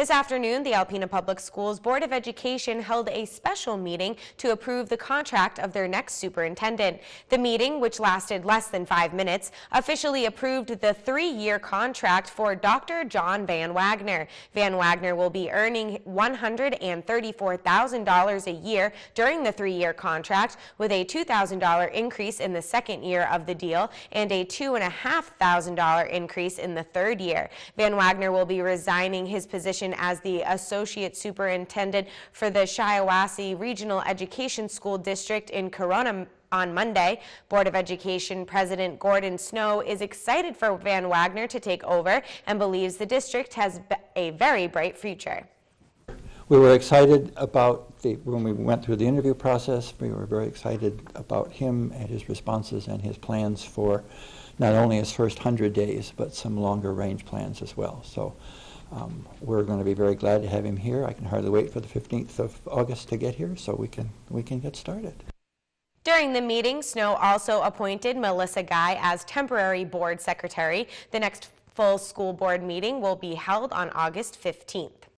This afternoon, the Alpena Public Schools Board of Education held a special meeting to approve the contract of their next superintendent. The meeting, which lasted less than five minutes, officially approved the three-year contract for Dr. John Van Wagner. Van Wagner will be earning $134,000 a year during the three-year contract, with a $2,000 increase in the second year of the deal and a $2,500 increase in the third year. Van Wagner will be resigning his position as the Associate Superintendent for the Shiawassee Regional Education School District in Corunna on Monday. Board of Education President Gordon Snow is excited for Van Wagner to take over and believes the district has a very bright future. We were excited about the, when we went through the interview process, we were very excited about him and his responses and his plans for not only his first 100 days, but some longer range plans as well. So um, we're going to be very glad to have him here. I can hardly wait for the 15th of August to get here so we can, we can get started. During the meeting, Snow also appointed Melissa Guy as temporary board secretary. The next full school board meeting will be held on August 15th.